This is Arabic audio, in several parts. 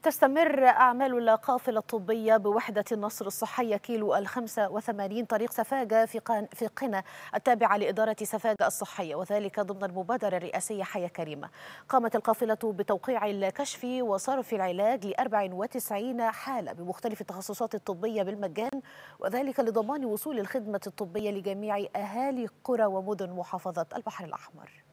تستمر أعمال القافلة الطبية بوحدة النصر الصحية كيلو الخمسة وثمانين طريق سفاجة في, قان في قنا التابعة لإدارة سفاجة الصحية وذلك ضمن المبادرة الرئاسية حياة كريمة. قامت القافلة بتوقيع الكشف وصرف العلاج ل 94 حالة بمختلف التخصصات الطبية بالمجان وذلك لضمان وصول الخدمة الطبية لجميع أهالي قرى ومدن محافظة البحر الأحمر.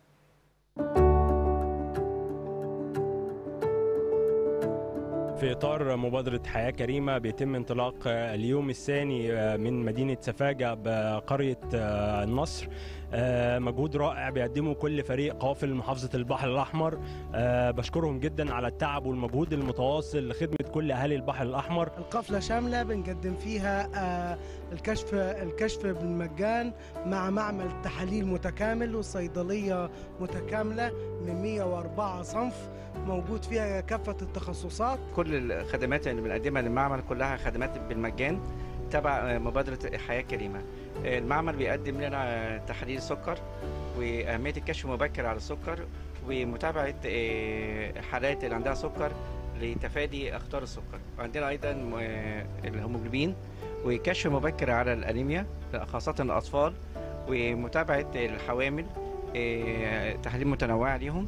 في إطار مبادرة حياة كريمة بيتم انطلاق اليوم الثاني من مدينة سفاجة بقرية النصر مجهود رائع بيقدمه كل فريق قوافل محافظة البحر الأحمر. بشكرهم جدا على التعب والمجهود المتواصل لخدمة كل أهالي البحر الأحمر. القافلة شاملة بنقدم فيها الكشف الكشف بالمجان مع معمل تحاليل متكامل وصيدلية متكاملة من 104 صنف موجود فيها كافة التخصصات. كل الخدمات اللي بنقدمها للمعمل كلها خدمات بالمجان. تبع مبادرة حياة كريمة. المعمل بيقدم لنا تحليل سكر وأهمية الكشف المبكر على السكر ومتابعة حالات اللي عندها سكر لتفادي أخطار السكر. وعندنا أيضا الهيموجلوبين وكشف مبكر على الأنيميا خاصة الأطفال ومتابعة الحوامل تحاليل متنوعة ليهم